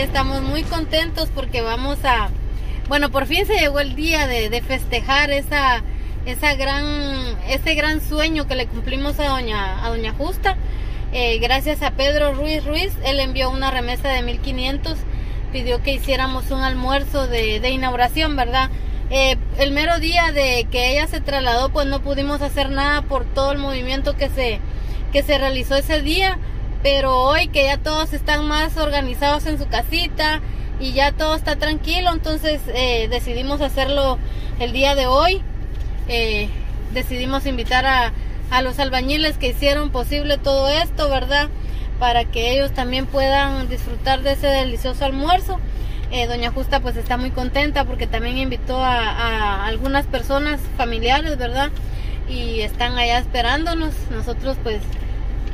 estamos muy contentos porque vamos a, bueno, por fin se llegó el día de, festejar esa, esa gran, ese gran sueño que le cumplimos a doña, a doña Justa. Eh, gracias a Pedro Ruiz Ruiz, él envió una remesa de 1500, pidió que hiciéramos un almuerzo de, de inauguración, ¿verdad? Eh, el mero día de que ella se trasladó, pues no pudimos hacer nada por todo el movimiento que se, que se realizó ese día, pero hoy que ya todos están más organizados en su casita y ya todo está tranquilo, entonces eh, decidimos hacerlo el día de hoy. Eh, decidimos invitar a, a los albañiles que hicieron posible todo esto, ¿verdad? Para que ellos también puedan disfrutar de ese delicioso almuerzo. Eh, Doña Justa pues está muy contenta porque también invitó a, a, algunas personas familiares, ¿verdad? Y están allá esperándonos. Nosotros pues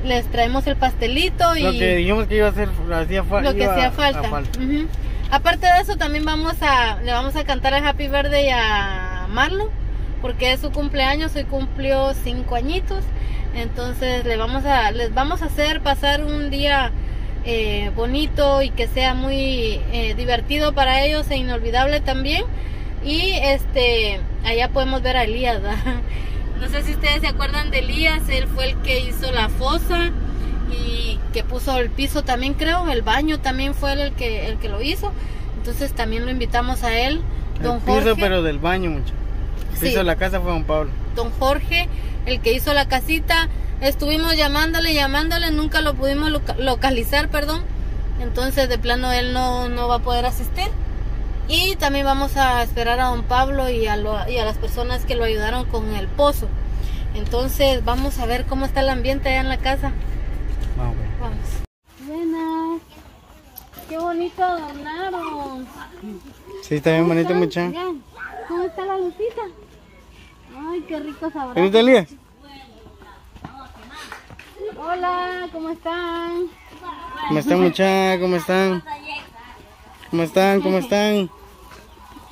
les traemos el pastelito y lo que dijimos que iba a hacer hacía fa lo que hacía falta. falta. Uh -huh. Aparte de eso también vamos a le vamos a cantar a Happy Birthday a Marlon porque es su cumpleaños, hoy cumplió cinco añitos, entonces le vamos a, les vamos a hacer pasar un día eh, bonito y que sea muy eh, divertido para ellos e inolvidable también. Y este, allá podemos ver a Elías. ¿verdad? No sé si ustedes se acuerdan de Elías, él fue el que hizo la fosa y que puso el piso también creo, el baño también fue él el que, el que lo hizo. Entonces también lo invitamos a él, don el piso, Jorge. pero del baño mucho. El piso Sí. de la casa fue don Pablo. don Jorge, el que hizo la casita. Estuvimos llamándole, llamándole, nunca lo pudimos loca- localizar, perdón. Entonces, de plano, él no, no va a poder asistir. Y también vamos a esperar a don Pablo y a, lo- y a las personas que lo ayudaron con el pozo. Entonces, vamos a ver cómo está el ambiente allá en la casa. Vamos. pues. Vamos. Buenas. Qué bonito adornaron. Sí, está bien bonito ¿Cómo mucha. está? Vean, ¿Cómo está la lucita? Ay, qué rico sabroso. ¿Veniste Elías? Hola, ¿cómo están? ¿Cómo están mucha? ¿Cómo están? ¿Cómo están? ¿Cómo están?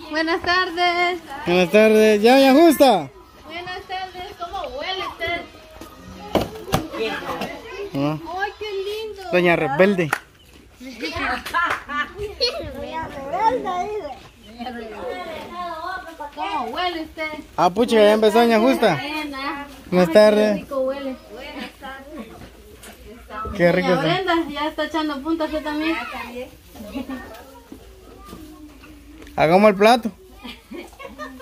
Buenas tardes. Buenas tardes. ¿Ya, ya justa? Buenas tardes. ¿Cómo huele usted? Ah, ¡Ay, qué lindo! Doña Rebelde. ¿Cómo huele usted? Ah, pucha, ya empezó Doña Justa. Buena. Buenas Qué tardes. rico huele. Qué rico Doña. Brenda ya está echando punta usted también. Hagamos el plato.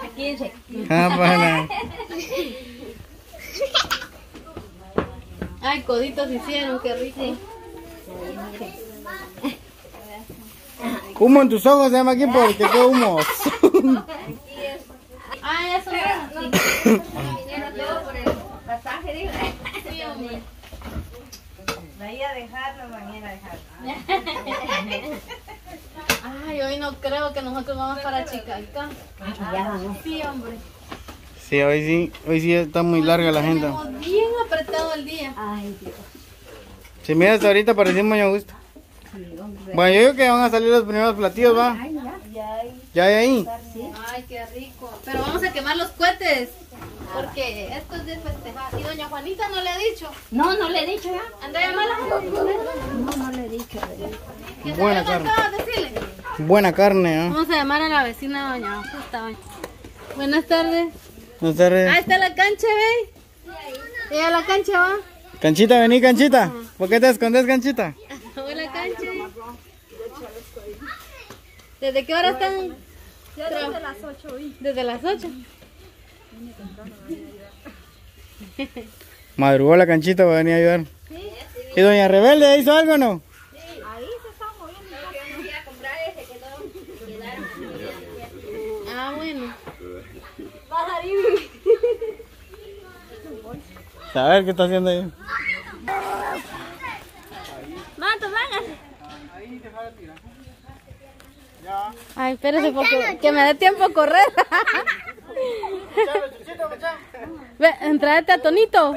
Aquí dice. Ah, para. Ay, coditos hicieron, qué rico. Humo en tus ojos se llama aquí porque qué humo. Ah, eso no es así. Dinero todo por el pasaje, digo. Sí, hombre. Ahí a dejarlo, mañana a dejarlo. Ay, hoy no creo que nosotros vamos para Chicaca. Sí, hombre. Sí, hoy sí, hoy sí está muy larga la agenda. Tenemos bien apretado el día. Ay, Dios. Si miras ahorita parecimos Doña Justa. Bueno, yo digo que van a salir los primeros platillos, ¿va? Ay, ya. Ya hay. ¿Ya hay ahí? Ay, qué rico. Pero vamos a quemar los cohetes. Porque esto es de festejar. Y doña Juanita no le ha dicho. No, no le he dicho ya. Anda a llamarla. No, no le he dicho. Se Buena carne. decirle. Buena carne, ¿eh? Vamos a llamar a la vecina doña Justa. Buenas tardes. No sé, re- Ahí está la cancha, ¿ve? Ella a la cancha va. Canchita, vení, Canchita. ¿Por qué te escondes, Canchita? Hola, cancha. ¿Desde qué hora están? Desde las 8 hoy. Desde las 8. Madrugó la Canchita para venir a ayudar. ¿Y Doña Rebelde hizo algo o no? Ahí se está moviendo. Ah, bueno. A ver qué está haciendo ahí. Mato, vengan. Ay, espérese porque que me dé tiempo a correr. Ve, tráete a Tonito.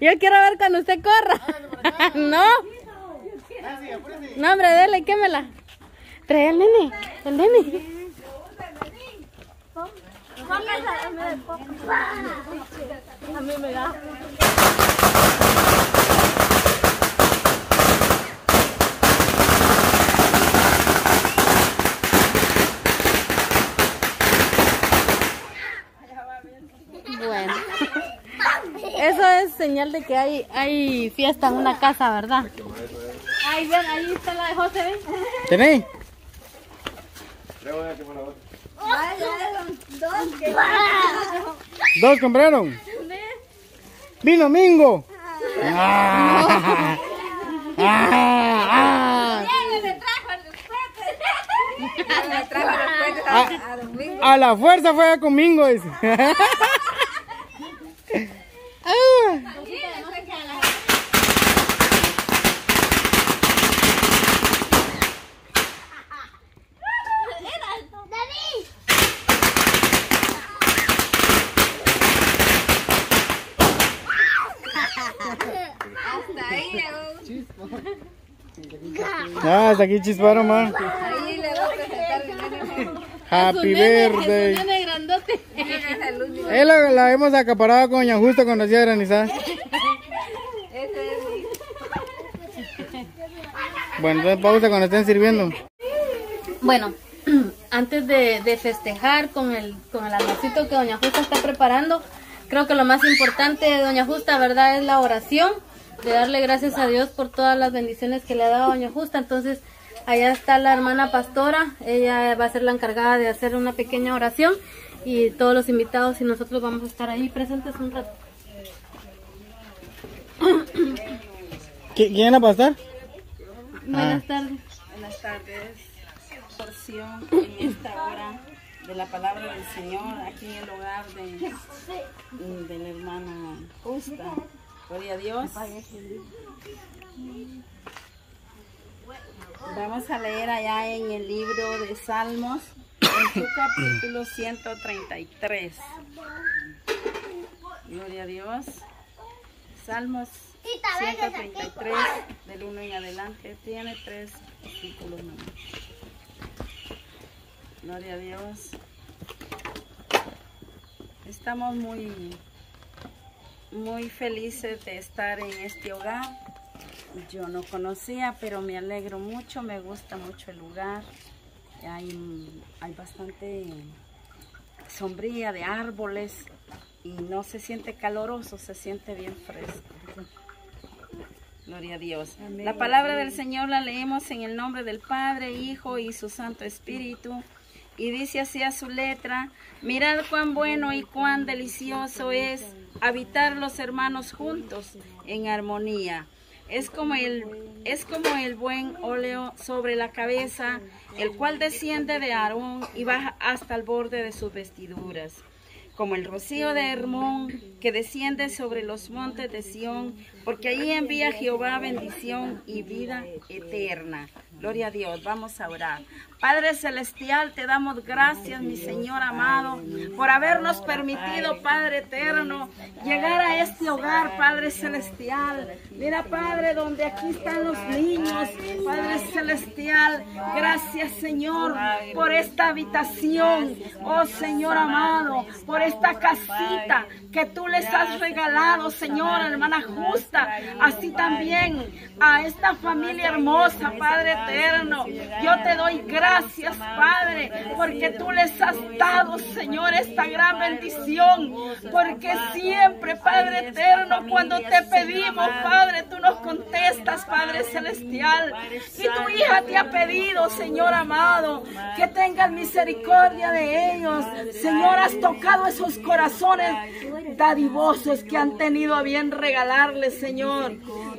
Yo quiero ver cuando usted corra. no. No, hombre, dele, quémela. Trae al nene, el nene. A mí me da. Bueno. Eso es señal de que hay, hay fiesta en una casa, ¿verdad? Ahí ven, ahí está la de José, ven. ¿Tenéis? ¿Dos compraron? ¡Vino Mingo! ¡Ah! ¡Ah! ¡Ah! A, a la fuerza fue con Mingo, dice. Ah. Hasta ahí llegó. Ah, hasta aquí chisparon, man. Ahí le voy a presentar el nene. Happy Su nene, su birthday. nene grandote. Eh, la, la hemos acaparado con Doña Justo cuando hacía granizada. Ese es mi. Bueno, entonces pausa cuando estén sirviendo. Bueno, antes de, de festejar con el, con el almuercito que Doña Justa está preparando, creo que lo más importante de Doña Justa, ¿verdad? Es la oración, de darle gracias a Dios por todas las bendiciones que le ha dado a Doña Justa. Entonces, allá está la hermana pastora, ella va a ser la encargada de hacer una pequeña oración y todos los invitados y nosotros vamos a estar ahí presentes un rato. ¿Qui- ¿Quién va a pasar? Buenas tardes. Buenas tardes. Porción en esta hora de la palabra del Señor aquí en el hogar de, de la hermana Justa. Gloria a Dios. Vamos a leer allá en el libro de Salmos, en su capítulo 133. Gloria a Dios. Salmos 133, del 1 en adelante, tiene tres versículos nomás. Gloria a Dios. Estamos muy, muy felices de estar en este hogar. Yo no conocía, pero me alegro mucho, me gusta mucho el lugar. Hay, hay bastante sombría de árboles y no se siente caloroso, se siente bien fresco. Gloria a Dios. La palabra del Señor la leemos en el nombre del Padre, Hijo y su Santo Espíritu. Y dice así a su letra, mirad cuán bueno y cuán delicioso es habitar los hermanos juntos en armonía. Es como el, es como el buen óleo sobre la cabeza, el cual desciende de Aarón y baja hasta el borde de sus vestiduras como el rocío de Hermón que desciende sobre los montes de Sión, porque allí envía Jehová bendición y vida eterna. Gloria a Dios, vamos a orar. Padre Celestial, te damos gracias, mi Señor amado, por habernos permitido, Padre eterno, llegar a este hogar, Padre Celestial. Mira, Padre, donde aquí están los niños, Padre Celestial. Gracias, Señor, por esta habitación, oh Señor amado, por esta casita que tú les has regalado, Señor, hermana justa, así también a esta familia hermosa, Padre eterno. Yo te doy gracias, Padre, porque tú les has dado, Señor, esta gran bendición, porque siempre, Padre eterno, cuando te pedimos, Padre, tú nos contestas, Padre celestial. Y tu hija te ha pedido, Señor amado, que tengas misericordia de ellos. Señor, has tocado esos corazones dadivosos que han tenido a bien regalarles, Señor.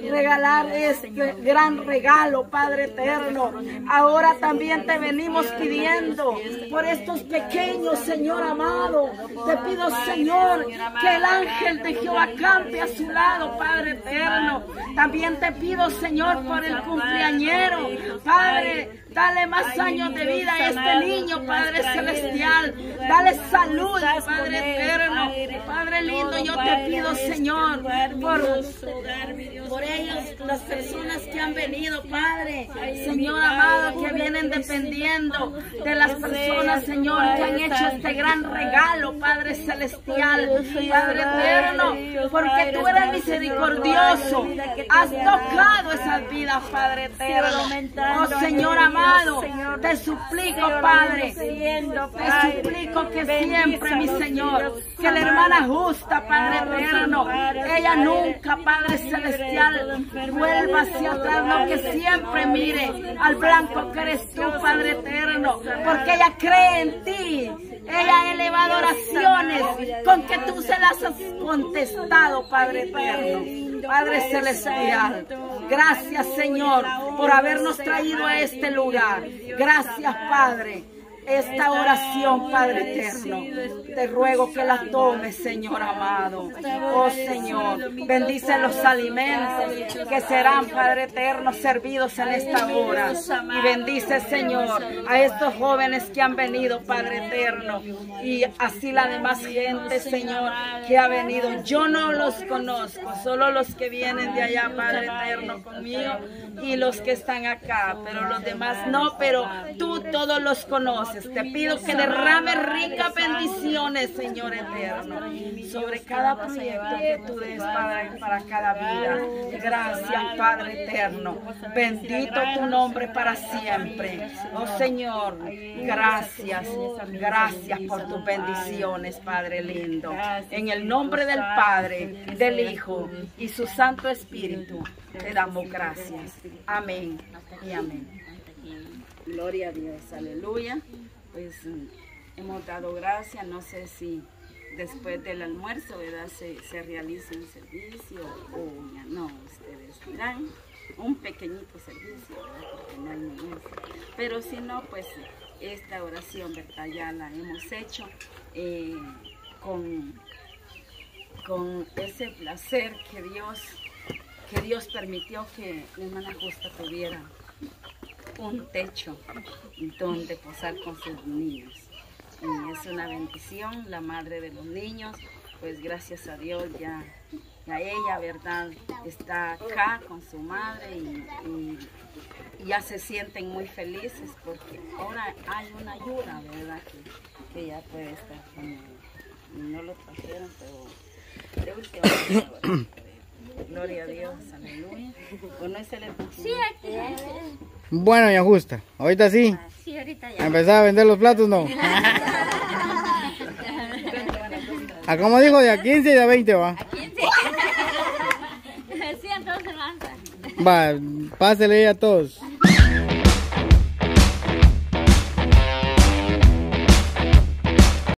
Regalar este gran regalo, Padre eterno. Ahora también te venimos pidiendo por estos pequeños, Señor amado. Te pido, Señor, que el ángel de Jehová campe a su lado, Padre eterno. También te pido, Señor, por el cumpleañero. Padre, Dale más años de vida a este niño, Padre Celestial. Dale salud, Padre eterno. Padre lindo, yo te pido, Señor, por, por ellos, las personas que han venido, Padre. Señor amado, que vienen dependiendo de las personas, Señor, que han hecho este gran regalo, Padre Celestial, Padre eterno, porque tú eres misericordioso. Has tocado esas vidas, Padre eterno. Oh Señor amado, te suplico, Padre, te suplico que siempre, mi Señor, que la hermana justa, Padre eterno, ella nunca, Padre celestial, vuelva hacia atrás, no que siempre mire al blanco que eres tú, Padre eterno, porque ella cree en ti. Ella ha elevado oraciones con que tú se las has contestado, Padre eterno. Padre celestial, gracias Señor por habernos traído a este lugar. Gracias Padre esta oración, Padre eterno. Te ruego que la tomes, Señor amado. Oh Señor, bendice los alimentos que serán, Padre eterno, servidos en esta hora. Y bendice, Señor, a estos jóvenes que han venido, Padre eterno. Y así la demás gente, Señor, que ha venido. Yo no los conozco, solo los que vienen de allá, Padre eterno, conmigo. Y los que están acá, pero los demás no, pero tú todos los conoces. Te pido que derrame ricas bendiciones, Señor eterno, sobre cada proyecto que tú des para, para cada vida. Gracias, Padre eterno. Bendito tu nombre para siempre. Oh Señor, gracias. Gracias por tus bendiciones, Padre lindo. En el nombre del Padre, del Hijo y su Santo Espíritu, te damos gracias. Amén y amén. Gloria a Dios, aleluya. Pues hemos dado gracias, no sé si después del almuerzo. Se, se realiza un servicio o ya no, ustedes dirán, un pequeñito servicio, ¿verdad? Porque no hay ningún. Pero si no, pues esta oración, ¿verdad? Ya la hemos hecho eh, con, con ese placer que Dios, que Dios permitió que la hermana Justa tuviera un techo donde posar con sus niños. Y es una bendición, la madre de los niños, pues gracias a Dios ya, ya ella, ¿verdad? Está acá con su madre y, ya se sienten muy felices porque ahora hay una ayuda, ¿verdad? Que, ya puede estar con. No lo trajeron, pero de última Gloria a Dios, aleluya. Bueno, ese le Sí, aquí. Bueno, ya justa. Ahorita sí. Sí, ahorita A ya. empezar a vender los platos, no. ¿A cómo dijo? De a 15 y de a 20 va. 15. sí, entonces lanza. Va, pásele ahí a todos.